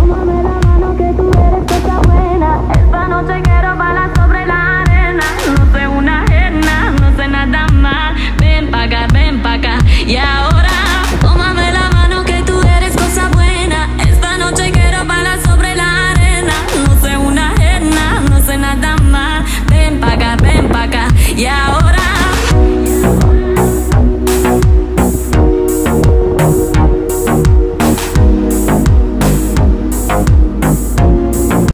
Tómame la